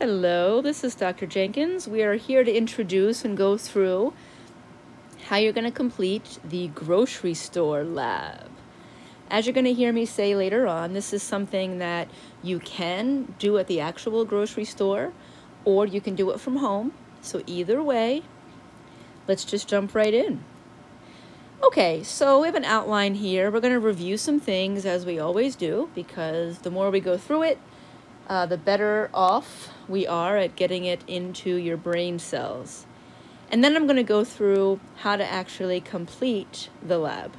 Hello, this is Dr. Jenkins. We are here to introduce and go through how you're going to complete the grocery store lab. As you're going to hear me say later on, this is something that you can do at the actual grocery store or you can do it from home. So either way, let's just jump right in. Okay, so we have an outline here. We're going to review some things as we always do because the more we go through it, uh, the better off we are at getting it into your brain cells. And then I'm going to go through how to actually complete the lab.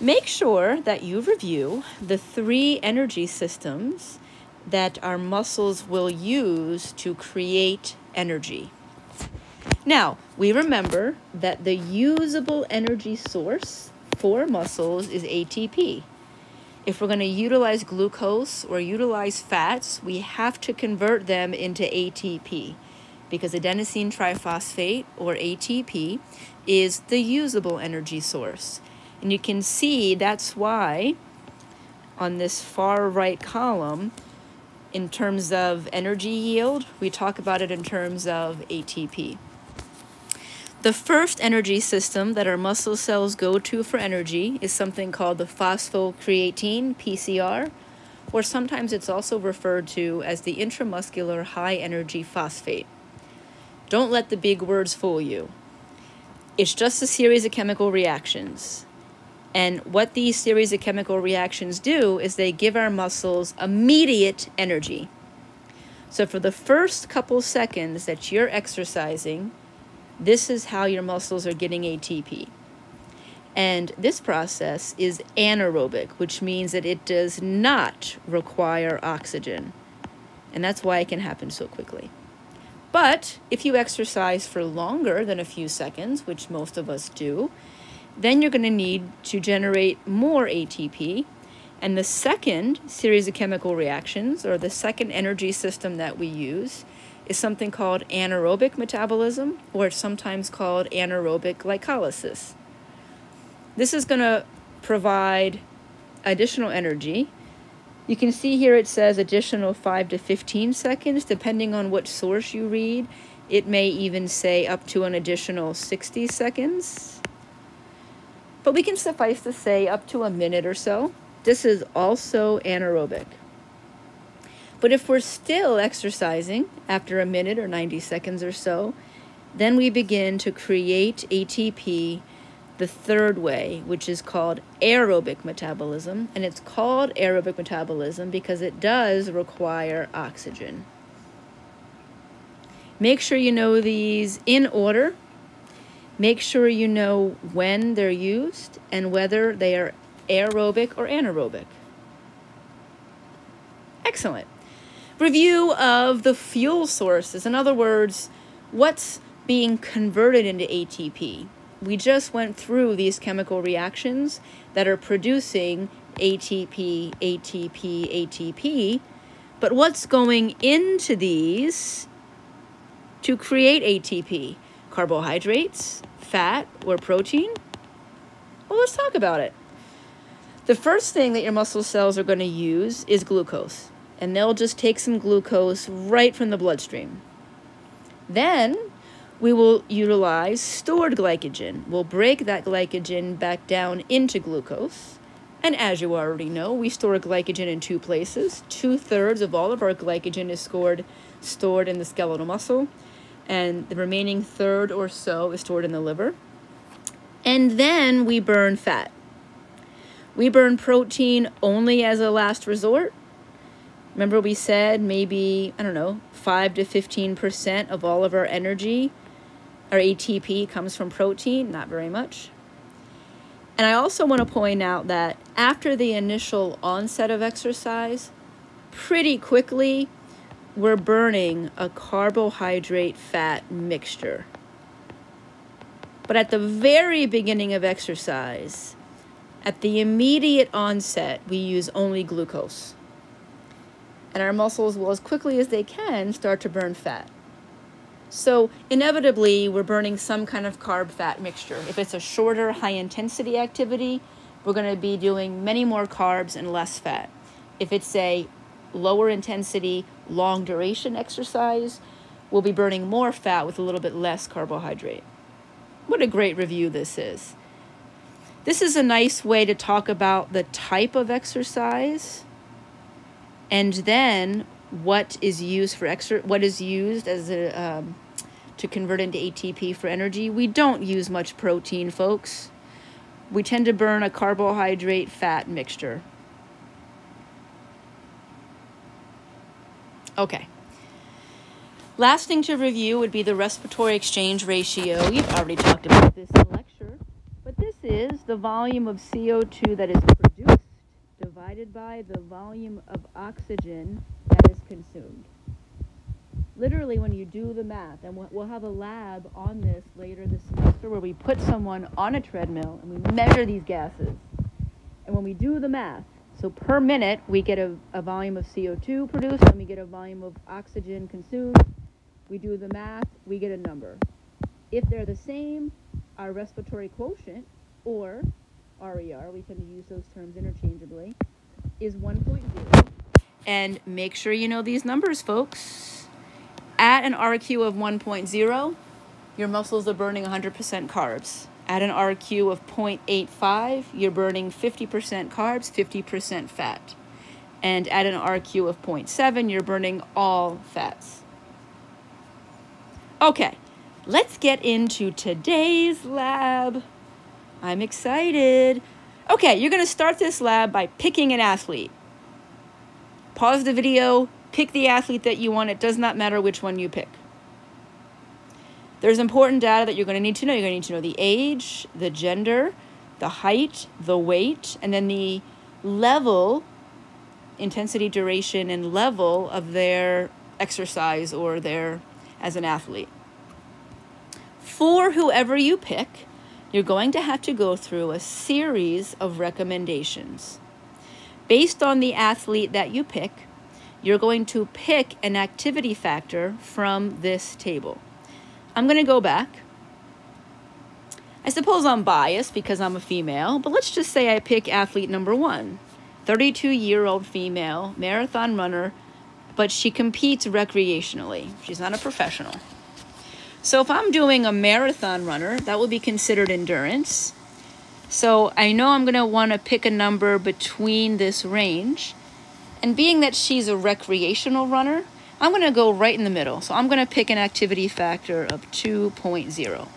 Make sure that you review the three energy systems that our muscles will use to create energy. Now, we remember that the usable energy source for muscles is ATP. If we're going to utilize glucose or utilize fats, we have to convert them into ATP because adenosine triphosphate or ATP is the usable energy source. And you can see that's why on this far right column, in terms of energy yield, we talk about it in terms of ATP. The first energy system that our muscle cells go to for energy is something called the phosphocreatine, PCR, or sometimes it's also referred to as the intramuscular high energy phosphate. Don't let the big words fool you. It's just a series of chemical reactions. And what these series of chemical reactions do is they give our muscles immediate energy. So for the first couple seconds that you're exercising, this is how your muscles are getting ATP. And this process is anaerobic, which means that it does not require oxygen. And that's why it can happen so quickly. But if you exercise for longer than a few seconds, which most of us do, then you're going to need to generate more ATP. And the second series of chemical reactions, or the second energy system that we use, is something called anaerobic metabolism, or sometimes called anaerobic glycolysis. This is going to provide additional energy. You can see here it says additional 5 to 15 seconds, depending on what source you read. It may even say up to an additional 60 seconds. But we can suffice to say up to a minute or so. This is also anaerobic. But if we're still exercising after a minute or 90 seconds or so, then we begin to create ATP the third way, which is called aerobic metabolism. And it's called aerobic metabolism because it does require oxygen. Make sure you know these in order. Make sure you know when they're used and whether they are aerobic or anaerobic. Excellent review of the fuel sources. In other words, what's being converted into ATP. We just went through these chemical reactions that are producing ATP, ATP, ATP. But what's going into these to create ATP? Carbohydrates, fat, or protein? Well, let's talk about it. The first thing that your muscle cells are going to use is glucose and they'll just take some glucose right from the bloodstream. Then we will utilize stored glycogen. We'll break that glycogen back down into glucose. And as you already know, we store glycogen in two places. Two thirds of all of our glycogen is stored, stored in the skeletal muscle, and the remaining third or so is stored in the liver. And then we burn fat. We burn protein only as a last resort, Remember we said maybe, I don't know, 5 to 15% of all of our energy, our ATP, comes from protein, not very much. And I also want to point out that after the initial onset of exercise, pretty quickly, we're burning a carbohydrate fat mixture. But at the very beginning of exercise, at the immediate onset, we use only glucose and our muscles will, as quickly as they can, start to burn fat. So, inevitably, we're burning some kind of carb fat mixture. If it's a shorter, high intensity activity, we're going to be doing many more carbs and less fat. If it's a lower intensity, long duration exercise we'll be burning more fat with a little bit less carbohydrate. What a great review this is. This is a nice way to talk about the type of exercise and then what is used for extra what is used as a um, to convert into ATP for energy. We don't use much protein, folks. We tend to burn a carbohydrate fat mixture. Okay. Last thing to review would be the respiratory exchange ratio. We've already talked about this in lecture, but this is the volume of CO2 that is produced divided by the volume of oxygen that is consumed. Literally, when you do the math, and we'll have a lab on this later this semester where we put someone on a treadmill and we measure these gases. And when we do the math, so per minute, we get a, a volume of CO2 produced and we get a volume of oxygen consumed we do the math, we get a number. If they're the same, our respiratory quotient, or RER, we tend to use those terms interchangeably, is 1.0. And make sure you know these numbers, folks. At an RQ of 1.0, your muscles are burning 100% carbs. At an RQ of 0.85, you're burning 50% carbs, 50% fat. And at an RQ of 0.7, you're burning all fats. Okay, let's get into today's lab. I'm excited. Okay, you're going to start this lab by picking an athlete. Pause the video, pick the athlete that you want. It does not matter which one you pick. There's important data that you're going to need to know. You're going to need to know the age, the gender, the height, the weight, and then the level, intensity, duration, and level of their exercise or their as an athlete. For whoever you pick, you're going to have to go through a series of recommendations. Based on the athlete that you pick, you're going to pick an activity factor from this table. I'm going to go back. I suppose I'm biased because I'm a female, but let's just say I pick athlete number one 32 year old female, marathon runner, but she competes recreationally. She's not a professional. So if I'm doing a marathon runner, that will be considered endurance. So I know I'm going to want to pick a number between this range. And being that she's a recreational runner, I'm going to go right in the middle. So I'm going to pick an activity factor of 2.0.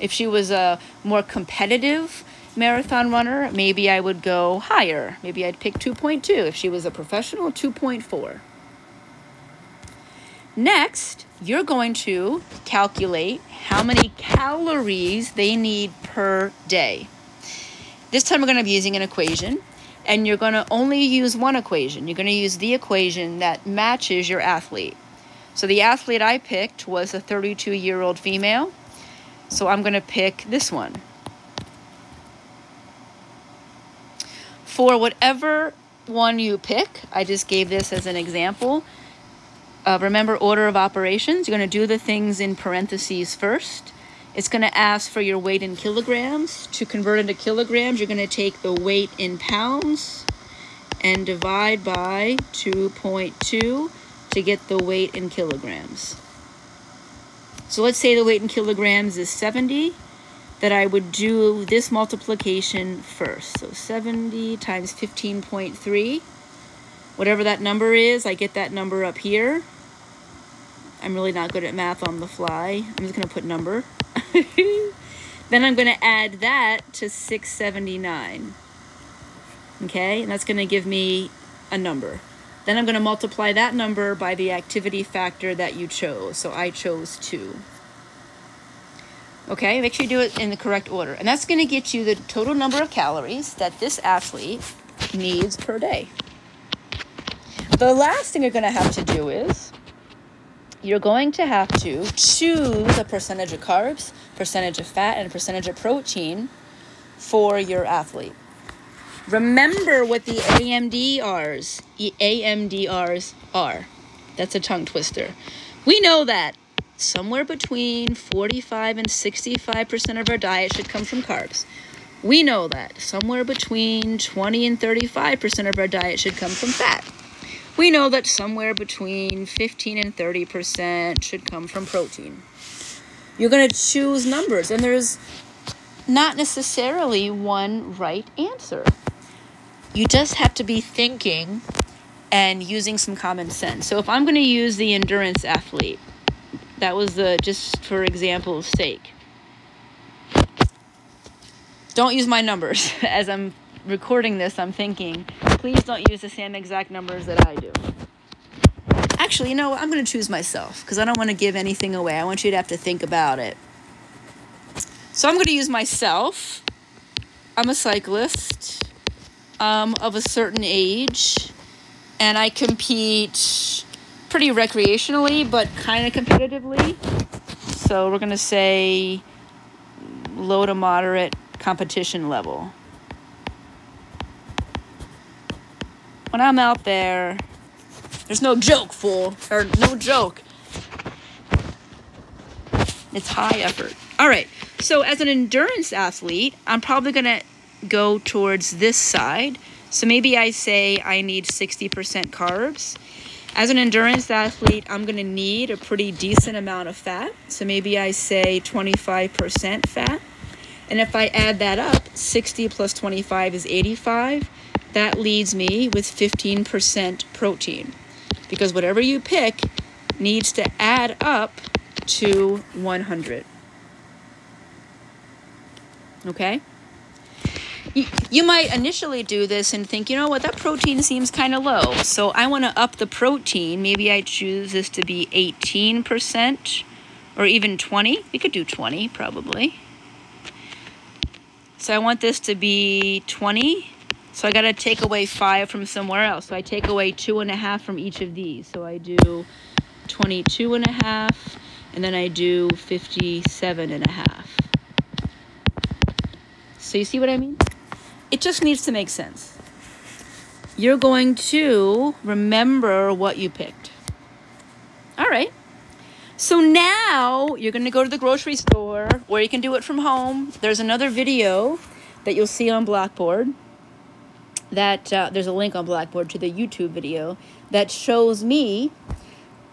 If she was a more competitive marathon runner, maybe I would go higher. Maybe I'd pick 2.2. If she was a professional, 2.4. Next, you're going to calculate how many calories they need per day. This time we're going to be using an equation, and you're going to only use one equation. You're going to use the equation that matches your athlete. So the athlete I picked was a 32 year old female, so I'm going to pick this one. For whatever one you pick, I just gave this as an example uh, remember order of operations. You're going to do the things in parentheses first. It's going to ask for your weight in kilograms. To convert into kilograms, you're going to take the weight in pounds and divide by 2.2 to get the weight in kilograms. So let's say the weight in kilograms is 70, that I would do this multiplication first. So 70 times 15.3, whatever that number is, I get that number up here. I'm really not good at math on the fly. I'm just going to put number. then I'm going to add that to 679. Okay, and that's going to give me a number. Then I'm going to multiply that number by the activity factor that you chose. So I chose 2. Okay, make sure you do it in the correct order. And that's going to get you the total number of calories that this athlete needs per day. The last thing you're going to have to do is you're going to have to choose a percentage of carbs, percentage of fat, and percentage of protein for your athlete. Remember what the AMDRs, AMDRs are. That's a tongue twister. We know that somewhere between 45 and 65% of our diet should come from carbs. We know that somewhere between 20 and 35% of our diet should come from fat. We know that somewhere between 15 and 30% should come from protein. You're going to choose numbers, and there's not necessarily one right answer. You just have to be thinking and using some common sense. So if I'm going to use the endurance athlete, that was the just for example's sake. Don't use my numbers as I'm recording this. I'm thinking, please don't use the same exact numbers that I do. Actually, you know, I'm going to choose myself because I don't want to give anything away. I want you to have to think about it. So I'm going to use myself. I'm a cyclist um, of a certain age, and I compete pretty recreationally, but kind of competitively. So we're going to say low to moderate competition level. When I'm out there, there's no joke, fool, or no joke. It's high effort. All right. So as an endurance athlete, I'm probably going to go towards this side. So maybe I say I need 60% carbs. As an endurance athlete, I'm going to need a pretty decent amount of fat. So maybe I say 25% fat. And if I add that up, 60 plus 25 is 85. That leaves me with 15% protein. Because whatever you pick needs to add up to 100. Okay? You, might initially do this and think, you know what, that protein seems kind of low. So I want to up the protein. Maybe I choose this to be 18% or even 20. We could do 20 probably. So I want this to be 20. So I got to take away 5 from somewhere else. So I take away 2.5 from each of these. So I do 22 and a half, and then I do 57 and a half. So you see what I mean? It just needs to make sense. You're going to remember what you picked. All right. So now you're going to go to the grocery store or you can do it from home. There's another video that you'll see on Blackboard that uh, there's a link on Blackboard to the YouTube video that shows me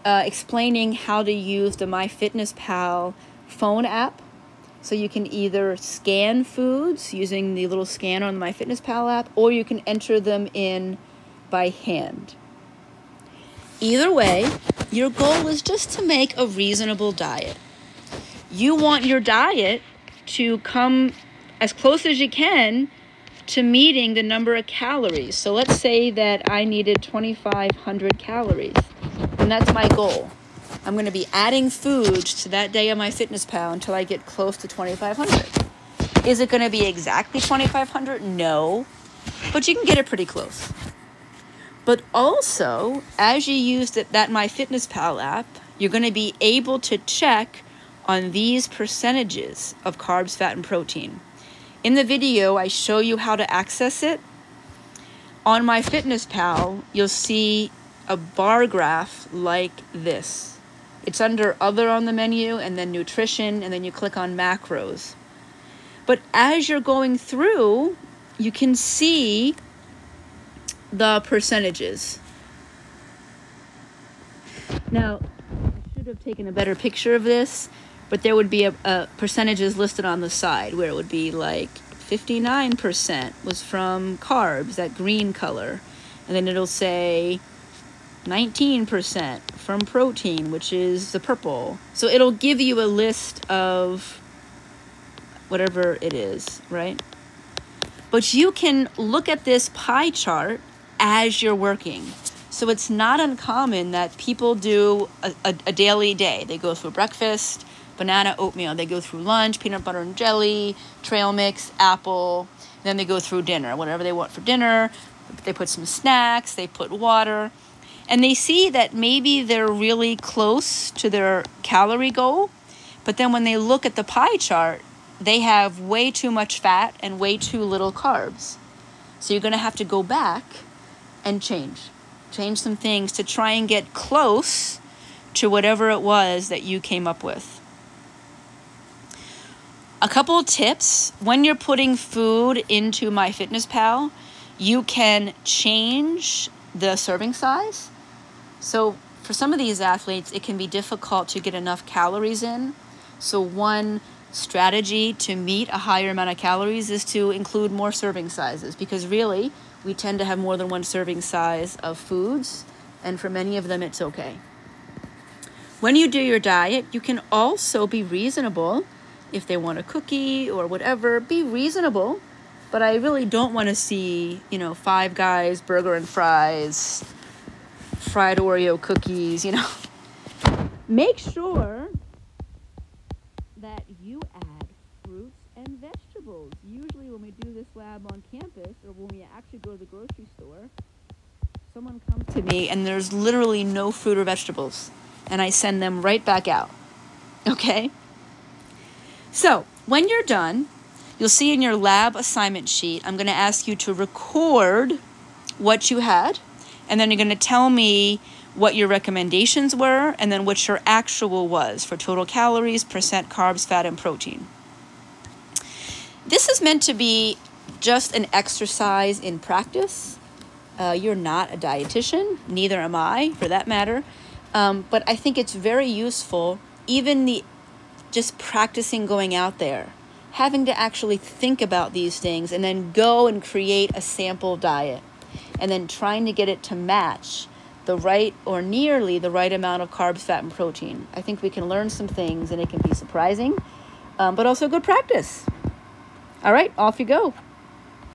uh, explaining how to use the MyFitnessPal phone app so you can either scan foods using the little scanner on the MyFitnessPal app, or you can enter them in by hand. Either way, your goal is just to make a reasonable diet. You want your diet to come as close as you can to meeting the number of calories. So let's say that I needed 2,500 calories, and that's my goal. I'm going to be adding food to that day on MyFitnessPal until I get close to 2,500. Is it going to be exactly 2,500? No, but you can get it pretty close. But also, as you use that, that MyFitnessPal app, you're going to be able to check on these percentages of carbs, fat, and protein. In the video, I show you how to access it. On MyFitnessPal, you'll see a bar graph like this. It's under Other on the menu, and then Nutrition, and then you click on Macros. But as you're going through, you can see the percentages. Now, I should have taken a better picture of this, but there would be a, a percentages listed on the side where it would be like 59% was from carbs, that green color. And then it'll say 19% from protein, which is the purple. So it'll give you a list of whatever it is, right? But you can look at this pie chart as you're working. So it's not uncommon that people do a, a, a daily day. They go through breakfast, banana, oatmeal. They go through lunch, peanut butter and jelly, trail mix, apple. Then they go through dinner, whatever they want for dinner. They put some snacks, they put water and they see that maybe they're really close to their calorie goal, but then when they look at the pie chart, they have way too much fat and way too little carbs. So you're going to have to go back and change. Change some things to try and get close to whatever it was that you came up with. A couple tips when you're putting food into MyFitnessPal, you can change the serving size. So for some of these athletes, it can be difficult to get enough calories in. So one strategy to meet a higher amount of calories is to include more serving sizes because really we tend to have more than one serving size of foods and for many of them it's okay. When you do your diet, you can also be reasonable if they want a cookie or whatever, be reasonable. But I really don't want to see, you know, five guys, burger and fries, fried Oreo cookies, you know. Make sure that you add fruits and vegetables. Usually, when we do this lab on campus or when we actually go to the grocery store, someone comes to me and there's literally no fruit or vegetables, and I send them right back out. Okay? So, when you're done, you'll see in your lab assignment sheet, I'm going to ask you to record what you had, and then you're going to tell me what your recommendations were, and then what your actual was for total calories, percent carbs, fat, and protein. This is meant to be just an exercise in practice. Uh, you're not a dietitian, neither am I, for that matter. Um, but I think it's very useful, even the just practicing going out there, having to actually think about these things, and then go and create a sample diet, and then trying to get it to match the right or nearly the right amount of carbs, fat, and protein. I think we can learn some things and it can be surprising, um, but also good practice. All right, off you go.